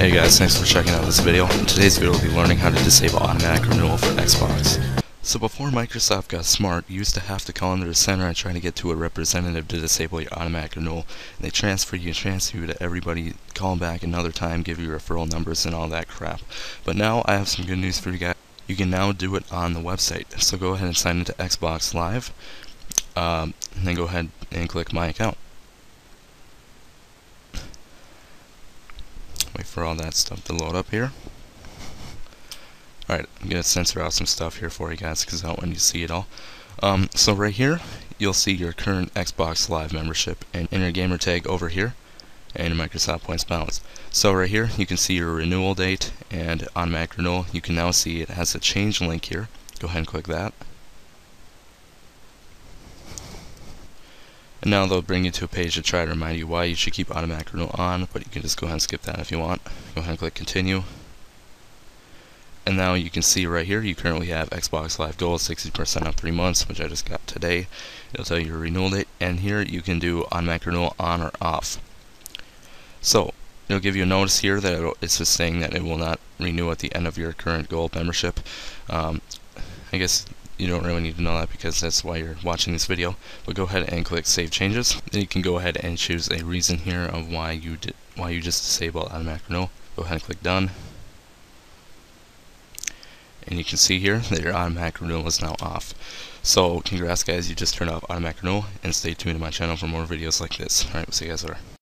Hey guys, thanks for checking out this video. In today's video we'll be learning how to disable automatic renewal for Xbox. So before Microsoft got smart, you used to have to call into the center and try to get to a representative to disable your automatic renewal. And they transfer you transfer you to everybody, call back another time, give you referral numbers and all that crap. But now I have some good news for you guys. You can now do it on the website. So go ahead and sign into Xbox Live. Um, and then go ahead and click My Account. Wait for all that stuff to load up here. Alright, I'm going to censor out some stuff here for you guys because I don't want you to see it all. Um, so right here, you'll see your current Xbox Live membership and your gamer tag over here and your Microsoft points balance. So right here, you can see your renewal date and automatic renewal. You can now see it has a change link here. Go ahead and click that. And now they'll bring you to a page to try to remind you why you should keep automatic renewal on, but you can just go ahead and skip that if you want. Go ahead and click continue. And now you can see right here, you currently have Xbox Live Gold 60% off 3 months, which I just got today. It'll tell you your renewal date, and here you can do automatic renewal on or off. So, it'll give you a notice here that it's just saying that it will not renew at the end of your current gold membership. Um, I guess you don't really need to know that because that's why you're watching this video. But go ahead and click Save Changes. Then you can go ahead and choose a reason here of why you did why you just disabled automatic renewal. Go ahead and click Done. And you can see here that your automatic renewal is now off. So congrats guys, you just turned off automatic renewal and stay tuned to my channel for more videos like this. Alright, we'll see you guys later.